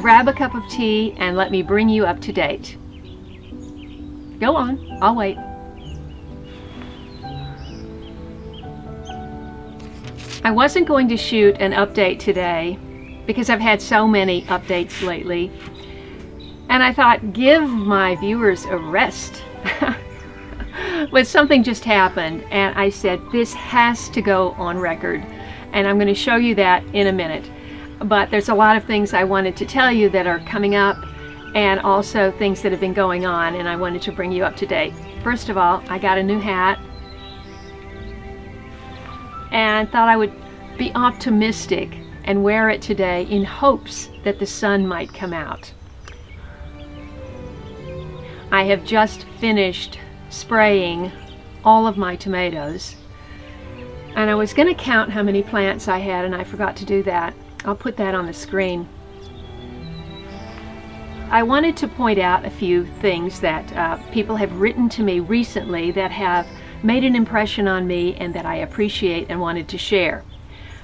grab a cup of tea and let me bring you up to date. Go on, I'll wait. I wasn't going to shoot an update today because I've had so many updates lately. And I thought, give my viewers a rest. but something just happened and I said, this has to go on record. And I'm going to show you that in a minute. But there's a lot of things I wanted to tell you that are coming up and also things that have been going on and I wanted to bring you up to date. First of all, I got a new hat and thought I would be optimistic and wear it today in hopes that the sun might come out. I have just finished spraying all of my tomatoes and I was going to count how many plants I had and I forgot to do that. I'll put that on the screen. I wanted to point out a few things that uh, people have written to me recently that have made an impression on me and that I appreciate and wanted to share.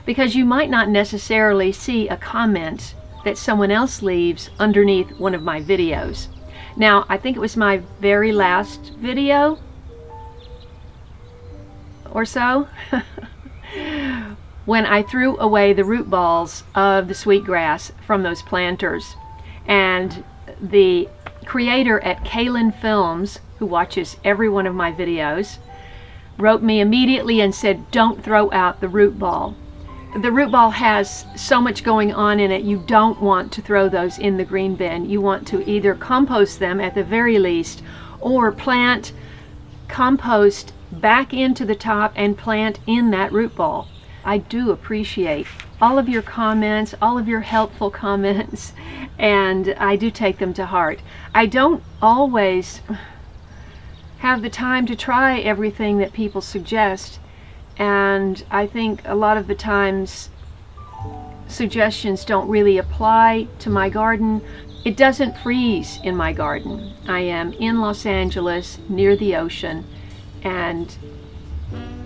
Because you might not necessarily see a comment that someone else leaves underneath one of my videos. Now, I think it was my very last video or so when I threw away the root balls of the sweetgrass from those planters. And the creator at Kalen Films, who watches every one of my videos, wrote me immediately and said, don't throw out the root ball. The root ball has so much going on in it, you don't want to throw those in the green bin. You want to either compost them at the very least or plant compost back into the top and plant in that root ball. I do appreciate all of your comments, all of your helpful comments, and I do take them to heart. I don't always have the time to try everything that people suggest, and I think a lot of the times suggestions don't really apply to my garden. It doesn't freeze in my garden. I am in Los Angeles near the ocean and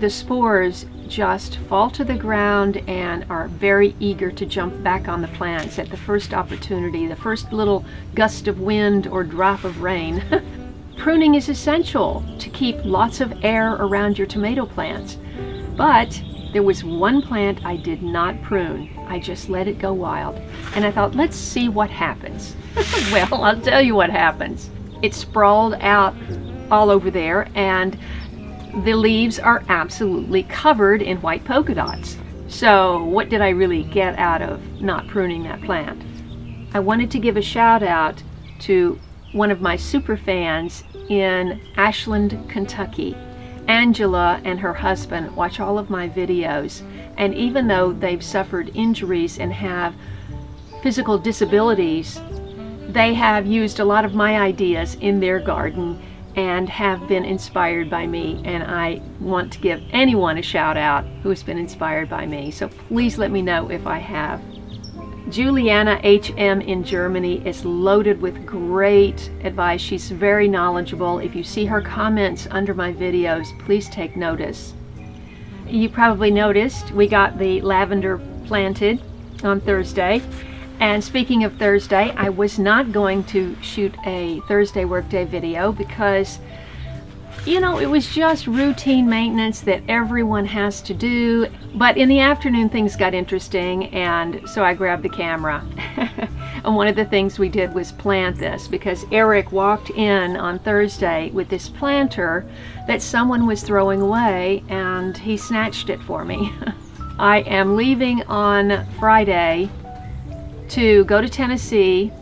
the spores just fall to the ground and are very eager to jump back on the plants at the first opportunity, the first little gust of wind or drop of rain. Pruning is essential to keep lots of air around your tomato plants. But there was one plant I did not prune. I just let it go wild. And I thought, let's see what happens. well, I'll tell you what happens. It sprawled out all over there and the leaves are absolutely covered in white polka dots. So what did I really get out of not pruning that plant? I wanted to give a shout out to one of my super fans in Ashland, Kentucky. Angela and her husband watch all of my videos and even though they've suffered injuries and have physical disabilities, they have used a lot of my ideas in their garden and have been inspired by me and I want to give anyone a shout out who has been inspired by me so please let me know if I have. Juliana HM in Germany is loaded with great advice. She's very knowledgeable. If you see her comments under my videos, please take notice. You probably noticed we got the lavender planted on Thursday and speaking of Thursday, I was not going to shoot a Thursday workday video because, you know, it was just routine maintenance that everyone has to do. But in the afternoon, things got interesting, and so I grabbed the camera. and one of the things we did was plant this because Eric walked in on Thursday with this planter that someone was throwing away, and he snatched it for me. I am leaving on Friday to go to Tennessee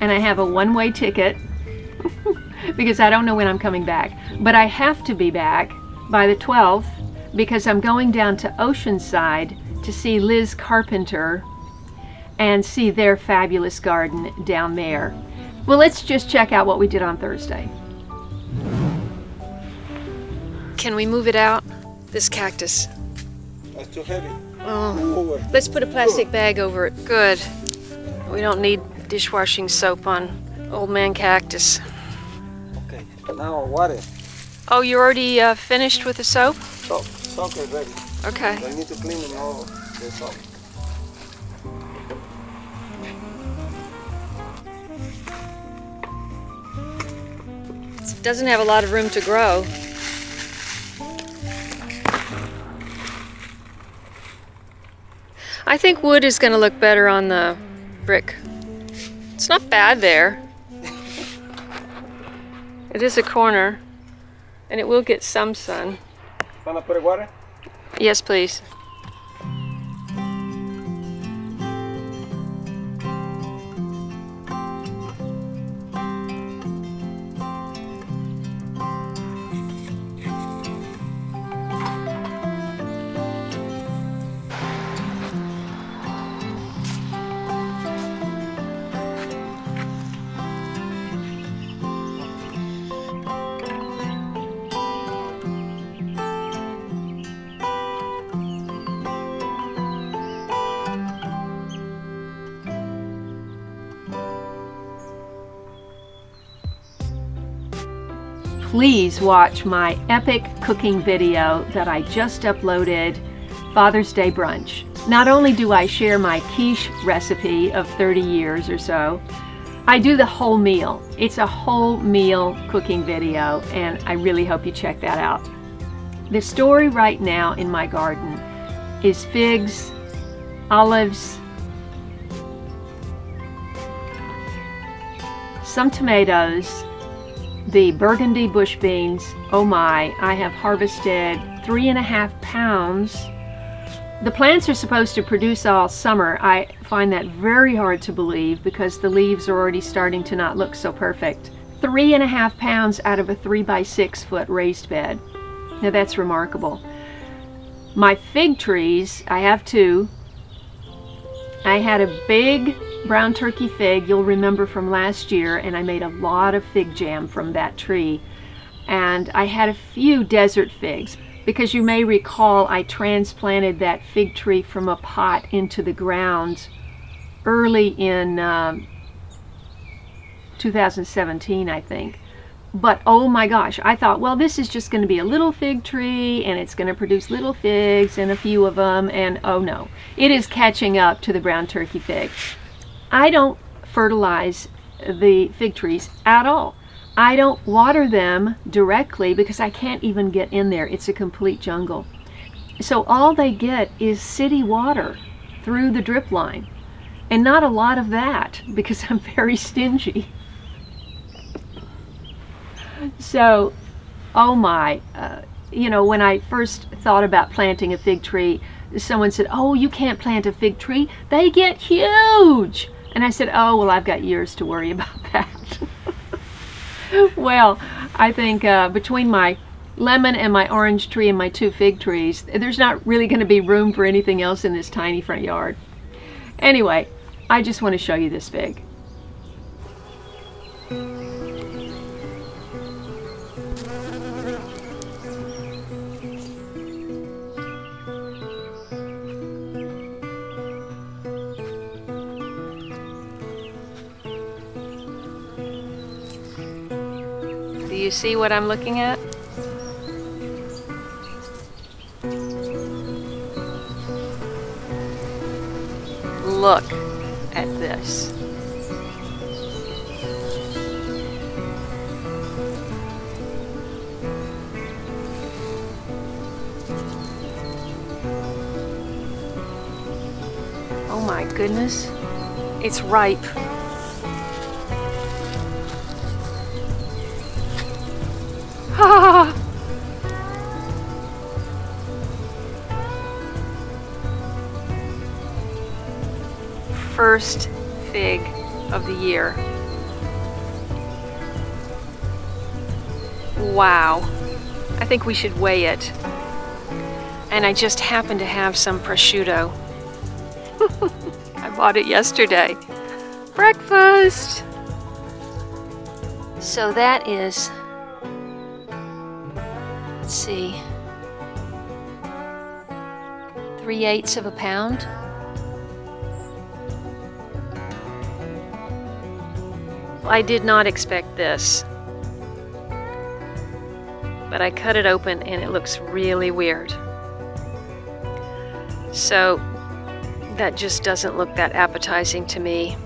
and I have a one-way ticket because I don't know when I'm coming back. But I have to be back by the 12th because I'm going down to Oceanside to see Liz Carpenter and see their fabulous garden down there. Well, let's just check out what we did on Thursday. Can we move it out? This cactus. That's too heavy. Oh. Let's put a plastic bag over it. Good. We don't need dishwashing soap on old man cactus. Okay, now water. Oh, you're already uh, finished with the soap? Soap, soap is ready. Okay. We need to clean it all the soap. It doesn't have a lot of room to grow. I think wood is going to look better on the brick. It's not bad there. It is a corner, and it will get some sun. Wanna put water? Yes, please. Please watch my epic cooking video that I just uploaded, Father's Day Brunch. Not only do I share my quiche recipe of 30 years or so, I do the whole meal. It's a whole meal cooking video and I really hope you check that out. The story right now in my garden is figs, olives, some tomatoes, the burgundy bush beans, oh my, I have harvested three and a half pounds. The plants are supposed to produce all summer. I find that very hard to believe because the leaves are already starting to not look so perfect. Three and a half pounds out of a three by six foot raised bed. Now that's remarkable. My fig trees, I have two. I had a big brown turkey fig you'll remember from last year and I made a lot of fig jam from that tree. And I had a few desert figs because you may recall I transplanted that fig tree from a pot into the ground early in um, 2017 I think. But oh my gosh I thought well this is just going to be a little fig tree and it's going to produce little figs and a few of them and oh no it is catching up to the brown turkey fig I don't fertilize the fig trees at all. I don't water them directly because I can't even get in there. It's a complete jungle. So all they get is city water through the drip line. And not a lot of that because I'm very stingy. So, oh my, uh, you know, when I first thought about planting a fig tree, someone said, oh, you can't plant a fig tree. They get huge. And I said, oh, well, I've got years to worry about that. well, I think uh, between my lemon and my orange tree and my two fig trees, there's not really going to be room for anything else in this tiny front yard. Anyway, I just want to show you this fig. you see what I'm looking at? Look at this. Oh my goodness, it's ripe. First fig of the year. Wow. I think we should weigh it. And I just happen to have some prosciutto. I bought it yesterday. Breakfast! So that is let's see, three eighths of a pound. I did not expect this, but I cut it open and it looks really weird. So that just doesn't look that appetizing to me.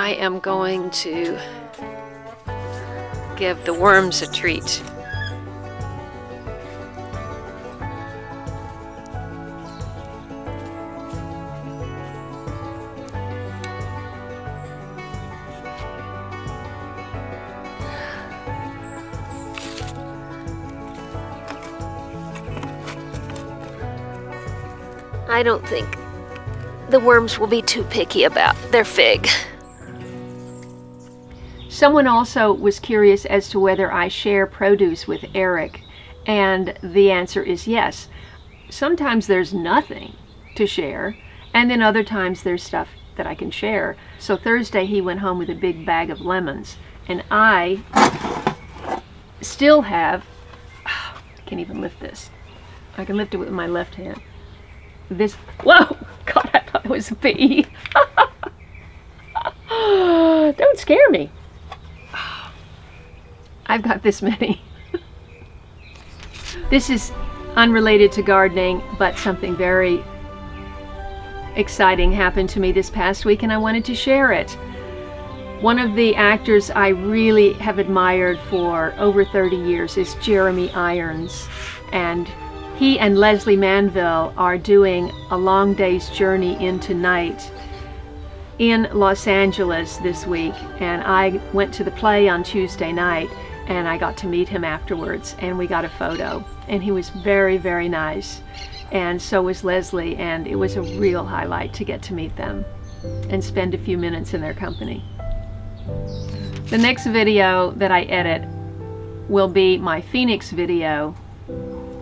I am going to give the worms a treat. I don't think the worms will be too picky about their fig. Someone also was curious as to whether I share produce with Eric, and the answer is yes. Sometimes there's nothing to share, and then other times there's stuff that I can share. So Thursday he went home with a big bag of lemons, and I still have, I can't even lift this. I can lift it with my left hand this, whoa, God, I thought it was a bee. Don't scare me. I've got this many. this is unrelated to gardening, but something very exciting happened to me this past week and I wanted to share it. One of the actors I really have admired for over 30 years is Jeremy Irons and he and Lesley Manville are doing a long day's journey into night in Los Angeles this week and I went to the play on Tuesday night and I got to meet him afterwards and we got a photo and he was very very nice and so was Lesley and it was a real highlight to get to meet them and spend a few minutes in their company. The next video that I edit will be my Phoenix video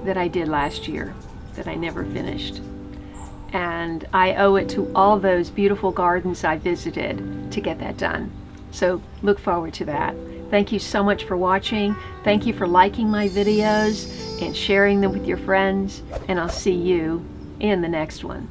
that I did last year that I never finished. And I owe it to all those beautiful gardens I visited to get that done. So look forward to that. Thank you so much for watching. Thank you for liking my videos and sharing them with your friends. And I'll see you in the next one.